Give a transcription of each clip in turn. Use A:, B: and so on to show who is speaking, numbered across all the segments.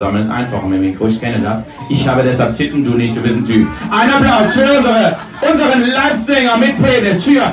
A: Sammeln ist einfach mit Mikro, ich kenne das. Ich habe deshalb Titten, du nicht, du bist ein Typ. Ein Applaus für unsere, unseren Live-Singer mit Penis für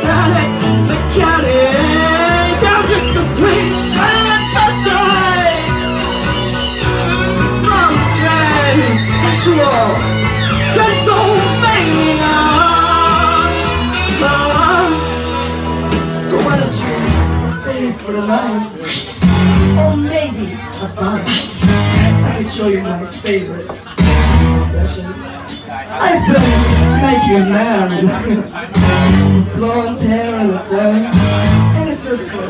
B: satanic mechanic. I'm just a sweet transvestite transsexual. So why don't you stay for the night? Or maybe a night. Show you my favorite sessions. I've been making a man blonde hair and a tie, and it's good for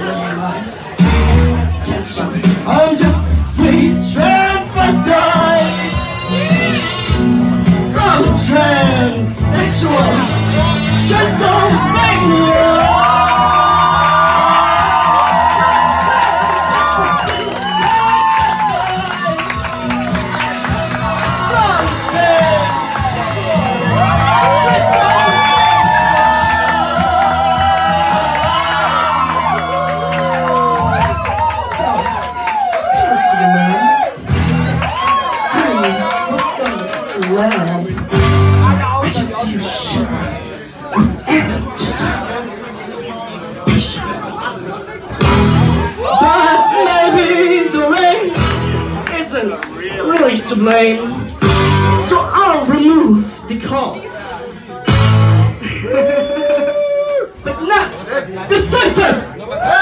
B: I can see you shiver with anticipation. But maybe the rain isn't really to blame, so I'll remove the cause. but not the symptom.